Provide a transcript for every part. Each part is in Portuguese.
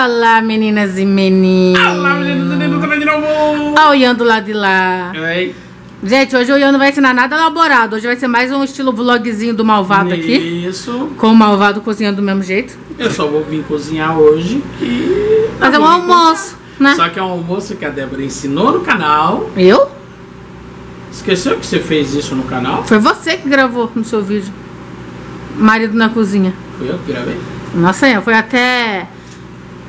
Olá, meninas e meninos. Olá, meninos e meninas, também de novo! Olha o Ian do lado de lá. Oi. Gente, hoje o Ian não vai ensinar nada elaborado. Hoje vai ser mais um estilo vlogzinho do malvado aqui. Isso. Com o malvado cozinhando do mesmo jeito. Eu só vou vir cozinhar hoje que... Fazer um Vou vir almoço, cozinhar. né? Só que é um almoço que a Débora ensinou no canal. Eu? Esqueceu que você fez isso no canal? Foi você que gravou no seu vídeo. Marido na cozinha. Fui eu que gravei. Nossa, Ian, foi até.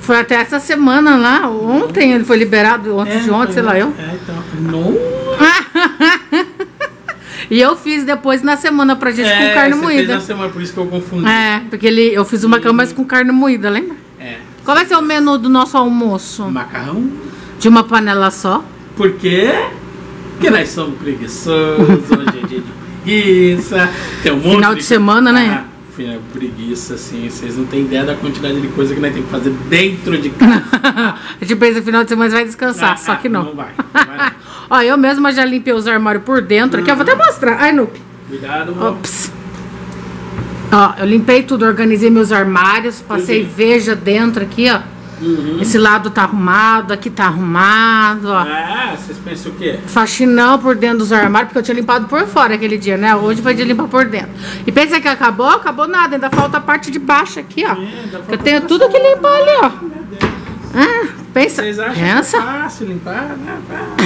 Foi até essa semana lá. Ontem ele foi liberado, ontem de ontem, sei lá eu. É, então. Não. E eu fiz depois na semana pra gente é, com carne você fez moída. na semana, por isso que eu confundi. É, porque ele, eu fiz uma cama mas com carne moída, lembra? É. Qual vai ser o menu do nosso almoço? Macarrão. De uma panela só? Por quê? Porque nós somos preguiçosos, hoje é dia de preguiça. Tem um monte Final de semana, né? Ah, final de preguiça, assim. Vocês não têm ideia da quantidade de coisa que nós temos que fazer dentro de casa. A gente pensa final de semana vai descansar, Ah, só que não. Não vai. Não vai. Ó, eu mesma já limpei os armários por dentro. Aqui, eu vou até mostrar. Ai, Nup. Cuidado. Ops. Ó, eu limpei tudo, organizei meus armários, passei Tudo. veja dentro aqui, ó. Uhum. Esse lado tá arrumado, aqui tá arrumado, ó. Ah, vocês pensam o quê? Faxinão por dentro dos armários, porque eu tinha limpado por fora aquele dia, né? Hoje foi de limpar por dentro. E pensa que acabou? Acabou nada, ainda falta a parte de baixo aqui, ó. É, eu tenho tudo que limpar ali, ó. Meu Deus. Ah, pensa. Vocês acham pensa. é fácil limpar? né?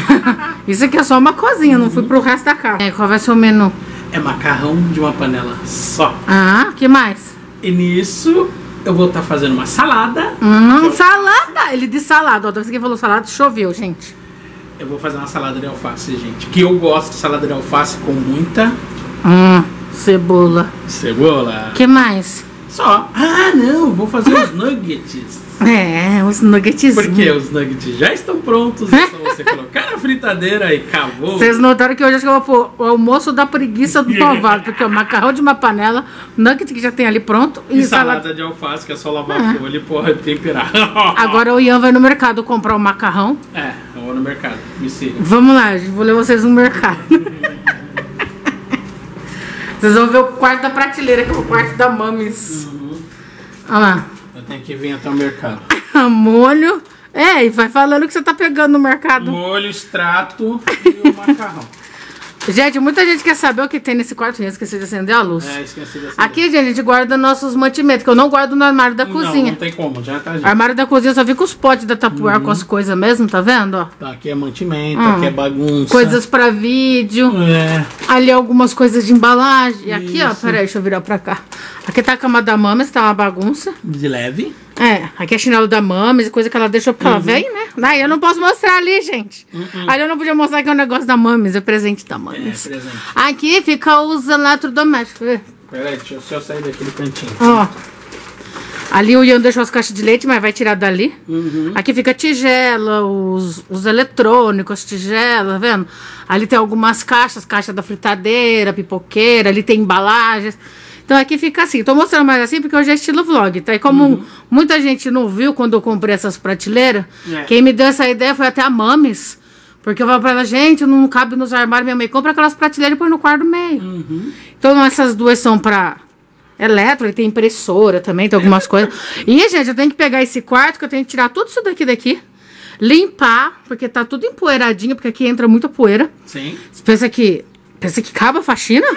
Isso aqui é só uma cozinha, não fui pro resto da casa. É, qual vai ser o menu? É macarrão de uma panela só. Ah, que mais? E nisso eu vou estar fazendo uma salada. Hum, salada! Ele disse salada, ó. Você que falou salada, choveu, gente. Eu vou fazer uma salada de alface, gente. Que eu gosto de salada de alface com muita Hum, cebola. cebola. que mais? Só. Ah, não, vou fazer os nuggets. É, os nuggets. Porque os nuggets já estão prontos, é só você colocar na fritadeira e acabou. Vocês notaram que hoje acho que eu vou pôr o almoço da preguiça do malvado, porque o macarrão de uma panela, nugget que já tem ali pronto e, E salada. salada de alface, que é só lavar a folha e porra, temperar. Agora o Ian vai no mercado comprar o macarrão. É, eu vou no mercado, me siga. Vamos lá, vou levar vocês no mercado. vocês vão ver o quarto da prateleira, que é o quarto da Mames. Olha lá. Eu tenho que vir até o mercado. Molho. É, e vai falando que você tá pegando no mercado. Molho, extrato e o macarrão. Gente, muita gente quer saber o que tem nesse quarto. Esqueci de acender a luz. É, esqueci dessa. Aqui, gente, a gente guarda nossos mantimentos, que eu não guardo no armário da não, cozinha. Não tem como, já tá, gente. Armário da cozinha só fica os potes da tapuar com as coisas mesmo, tá vendo? Ó? Tá, aqui é mantimento, Hum. aqui é bagunça. Coisas pra vídeo. É. Ali algumas coisas de embalagem. E aqui, ó, peraí, deixa eu virar pra cá. Aqui tá a cama da Mames, tá uma bagunça. De leve. É, aqui é chinelo da Mames, coisa que ela deixou porque ela veio, né? Aí eu não posso mostrar ali, gente. Ali eu não podia mostrar que é um negócio da Mames, é presente da É, Mames. presente. Aqui fica os eletrodomésticos. Peraí, deixa eu só sair daquele cantinho. Ó. Ali o Ian deixou as caixas de leite, mas vai tirar dali. Uhum. Aqui fica a tigela, os, os eletrônicos, as tigelas, tá vendo? Ali tem algumas caixas, caixa da fritadeira, pipoqueira, ali tem embalagens. Então aqui fica assim. Tô mostrando mais assim porque hoje é estilo vlog, tá? E como muita gente não viu quando eu comprei essas prateleiras, É. quem me deu essa ideia foi até a Mames. Porque eu falo pra ela, gente, não cabe nos armários, minha mãe compra aquelas prateleiras e põe no quarto meio. Uhum. Então essas duas são pra eletro, ele tem impressora também, tem algumas coisas. E, gente, eu tenho que pegar esse quarto, que eu tenho que tirar tudo isso daqui daqui. Limpar, porque tá tudo empoeiradinho, porque aqui entra muita poeira. Sim. Você pensa que. Pensa que cabe a faxina?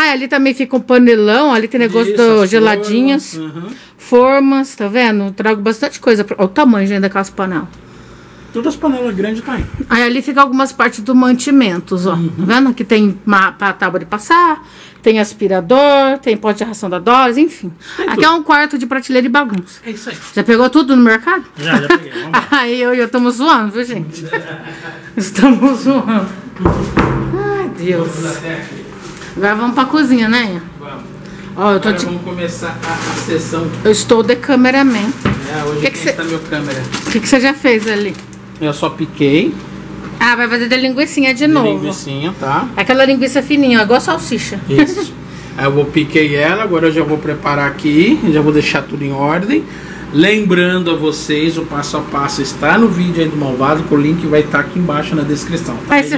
Ah, ali também fica um panelão, ali tem negócio Isso, do as geladinhas, formas, uhum. formas, tá vendo? Trago bastante coisa. Olha o tamanho, gente, daquelas panelas. Todas as panelas grandes tá aí. Aí ali fica algumas partes do mantimentos, ó. Tá vendo? Aqui tem uma pa- tábua de passar, tem aspirador, tem pote de ração da Doris, enfim. Aqui tudo. é um quarto de prateleira e bagunça. É isso aí. Já pegou tudo no mercado? Já, já peguei. Aí eu e eu estamos zoando, viu, gente? Estamos zoando. Ai, Deus. Agora vamos pra cozinha, né? Vamos. Ó, eu tô Agora de... vamos começar a, a sessão. Eu estou de cameraman. É, hoje Que que cê- está meu câmera. O que, que você já fez ali? Eu só piquei Ah, vai fazer de linguiçinha de, de novo. linguiçinha, tá? Aquela linguiça fininha, ó, igual salsicha. Isso. Aí eu vou piquei ela, agora eu já vou preparar aqui, já vou deixar tudo em ordem. Lembrando a vocês, o passo a passo está no vídeo aí do Malvado, que o link vai estar aqui embaixo na descrição. Tá? Mas se,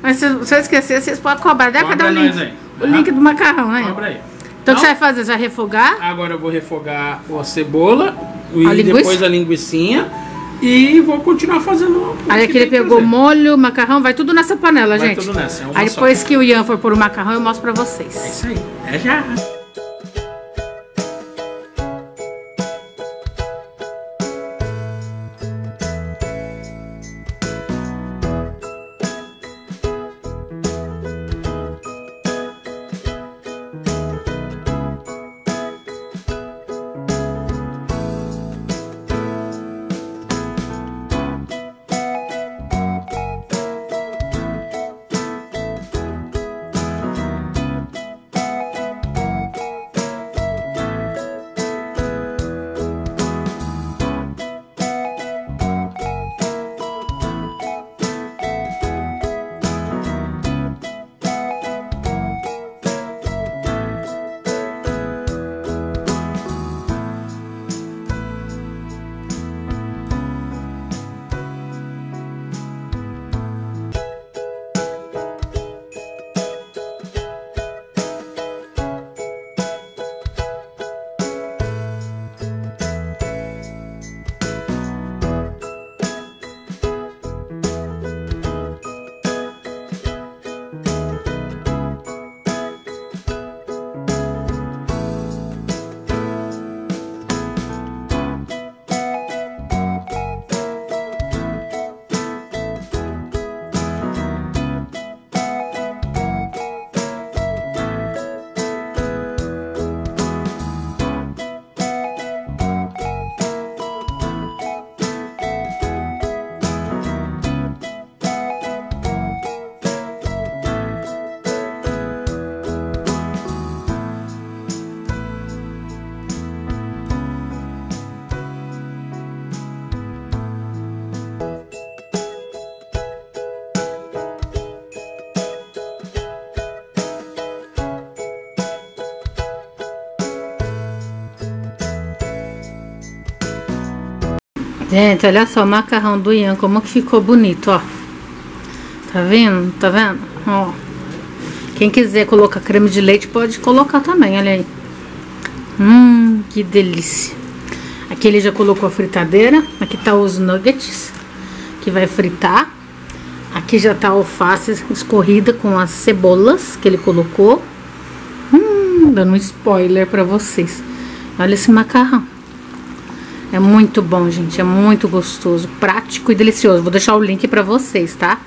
mas se, se eu esquecer, vocês podem cobrar. Cobra dar o link. aí. O link do macarrão, né? Cobra aí. Então o que você vai fazer? Você vai refogar? Agora eu vou refogar a cebola e A depois a linguicinha e vou continuar fazendo. o Aí aqui ele pegou fazer. molho, macarrão, vai tudo nessa panela, Vai gente. tudo nessa, é aí só. depois que o Ian for pôr o macarrão, eu mostro pra É vocês. isso aí. É já. Gente, olha só o macarrão do Ian, como que ficou bonito, ó. Tá vendo? Tá vendo? Ó. Quem quiser colocar creme de leite, pode colocar também, olha aí. Hum, que delícia. Aqui ele já colocou a fritadeira. Aqui tá os nuggets, que vai fritar. Aqui já tá a alface escorrida com as cebolas que ele colocou. Hum, dando um spoiler pra vocês. Olha esse macarrão. É muito bom, gente. É muito gostoso, prático e delicioso. Vou deixar o link pra vocês, tá?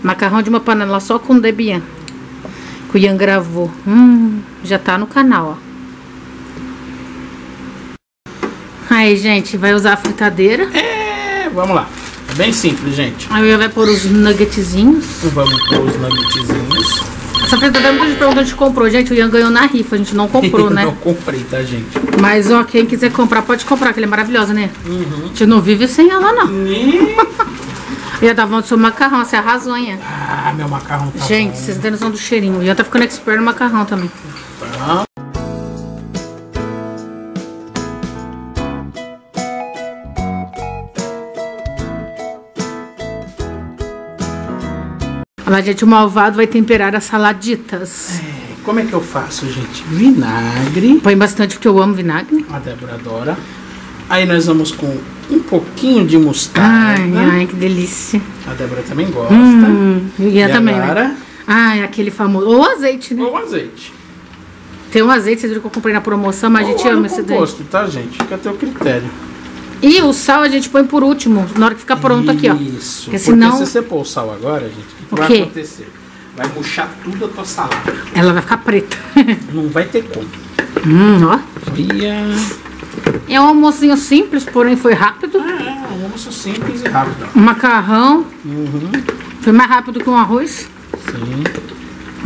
Macarrão de uma panela só com Debian. Que o Ian gravou. Hum, já tá no canal, ó. Aí, gente, vai usar a fritadeira. É, vamos lá. É bem simples, gente. Aí vai pôr os nuggetzinhos. Vamos pôr os nuggetzinhos. Essa fritadeira muita gente perguntou onde comprou. Gente, o Ian ganhou na rifa. A gente não comprou, né? Não comprei, tá, gente? Mas, ó, quem quiser comprar, pode comprar, que ela é maravilhosa, né? A gente não vive sem ela, não. E... Ia dar vontade do seu macarrão, você arrasou, hein? Ah, meu macarrão tá Gente, bom. vocês têm noção do cheirinho. O Ian tá ficando expert no macarrão também. Gente, o malvado vai temperar as saladitas. É, Como é que eu faço, gente? Vinagre. Põe bastante, porque eu amo vinagre. A Débora adora. Aí nós vamos com um pouquinho de mostarda. Ai, ai, que delícia. A Débora também gosta. Hum, e o Ian E também, agora? né? Ai, aquele famoso. Ou azeite, né? Ou azeite. Tem um azeite, vocês viram que eu comprei na promoção, mas a gente Ou ama esse daí. composto, tá, gente? Fica a teu critério. E o sal a gente põe por último, na hora que ficar pronto aqui, ó. Isso. Porque Porque senão se você pôr o sal agora, gente, o que, O vai quê? acontecer? Vai murchar tudo a tua salada. ela vai ficar preta. Não vai ter como. hum, ó. Olha. É um almocinho simples, porém foi rápido. Ah, um almoço simples e rápido. Um macarrão. Uhum. Foi mais rápido que um arroz. Sim.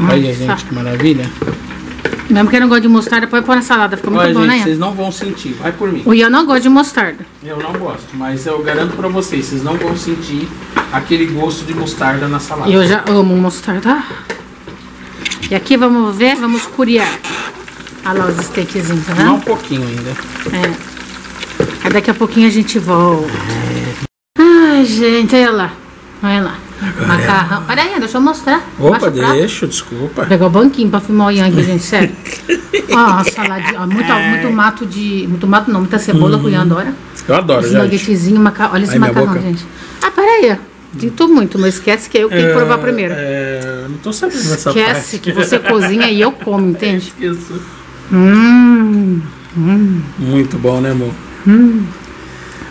Olha, gente, que maravilha. Mesmo que eu não gosta de mostarda, pode pôr na salada, fica muito Olha, bom, gente, né? Vocês não vão sentir. Vai por mim. O Ian não gosta de mostarda. Eu não gosto, mas eu garanto pra vocês, vocês não vão sentir aquele gosto de mostarda na salada. Eu já amo mostarda. E aqui vamos ver, vamos curiar. Olha lá os steakzinhos, tá Não vendo? um pouquinho ainda. É. Aí daqui a pouquinho a gente volta. Ai, gente, olha lá. Olha lá. Macarrão. Peraí, deixa eu mostrar. Opa, deixa, desculpa. Vou pegar o banquinho pra filmar o Ian aqui, gente, sério. Ó, a saladinha. Ó, muito, muito mato de. Muito mato não, muita cebola que o Ian adora. Eu adoro, Esse gente. maca... olha esse minha macarrão, gente. Ah, peraí. Sinto muito, não esquece que eu que tenho que provar primeiro. É, não tô sabendo dessa Esquece parte. que você cozinha e eu como, entende? Esqueço. Hum. Muito bom, né, amor?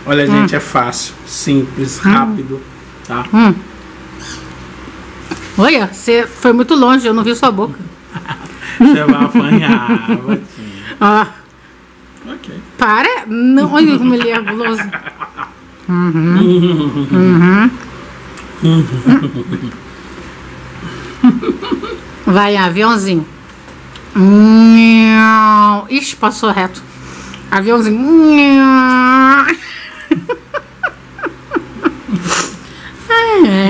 Olha, gente, é fácil, simples, rápido, tá? Olha, você foi muito longe, eu não vi sua boca. Você vai apanhar. Ah, Ok. para. Não, olha como ele é guloso. Uhum. Uhum. Vai, aviãozinho. Ixi, passou reto. Aviãozinho.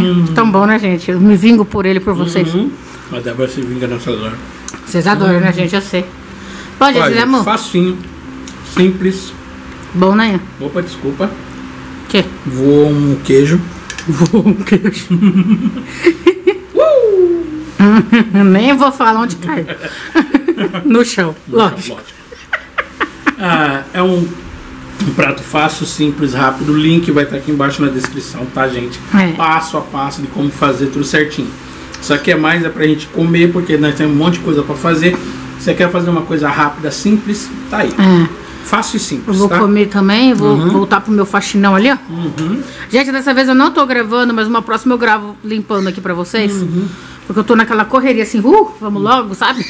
É, tão bom, né, gente? Eu me vingo por ele, por vocês. Uhum. A Débora se vinga nessas horas. Vocês adoram, né, gente? Eu sei. Pode, gente, Olha, amor? facinho, simples. Bom, né? Opa, desculpa. Que? Voou um queijo. Vou um queijo. Nem vou falar onde caiu. no chão, lógico. Ah, é um, um prato fácil, simples, rápido. O link vai estar aqui embaixo na descrição, tá, gente? É. Passo a passo de como fazer tudo certinho. Isso aqui é mais é pra gente comer, porque nós temos um monte de coisa pra fazer. Você quer fazer uma coisa rápida, simples, tá aí. É, Fácil e eu simples, vou tá? comer também, vou voltar pro meu faxinão ali, ó. Uhum. Gente, dessa vez eu não tô gravando, mas uma próxima eu gravo limpando aqui pra vocês. Uhum. Porque eu tô naquela correria assim, uh, vamos logo, sabe?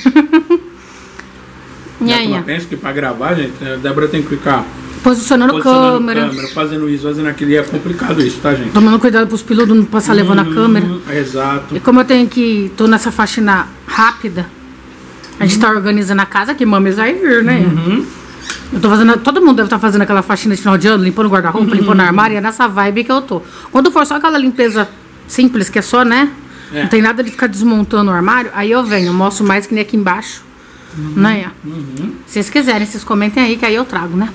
e Já aí, eu penso que pra gravar, gente, a Débora tem que ficar Posicionando, posicionando câmera. câmera, fazendo isso, fazendo aquilo. E é complicado isso, tá, gente? Tomando cuidado pros piludos não passar levando a câmera. Uhum, Exato. E como eu tenho que. tô nessa faxina rápida, a gente tá organizando a casa, que mames vai vir, né? Eu tô fazendo. Todo mundo deve estar fazendo aquela faxina de final de ano, limpando o guarda-roupa, limpando o armário, e é nessa vibe que eu tô. Quando for só aquela limpeza simples, que é só, né? É. Não tem nada de ficar desmontando o armário, aí eu venho, eu mostro mais que nem aqui embaixo. Né? Se vocês quiserem, vocês comentem aí que aí eu trago, né?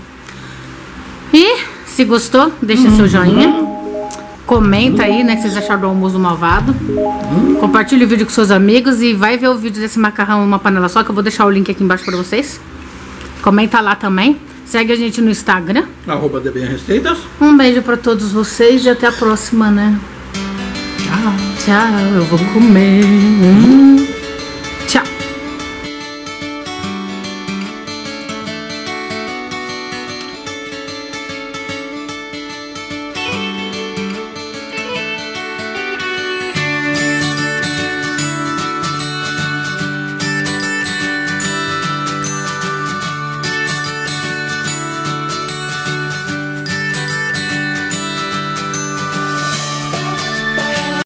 Se gostou, deixa seu joinha. Comenta aí, né, que vocês acharam do almoço do malvado. Compartilha o vídeo com seus amigos e vai ver o vídeo desse macarrão numa panela só, que eu vou deixar o link aqui embaixo pra vocês. Comenta lá também. Segue a gente no Instagram. Arroba DBN Receitas. Um beijo pra todos vocês e até a próxima, né? Tchau. Tchau, eu vou comer. Hum.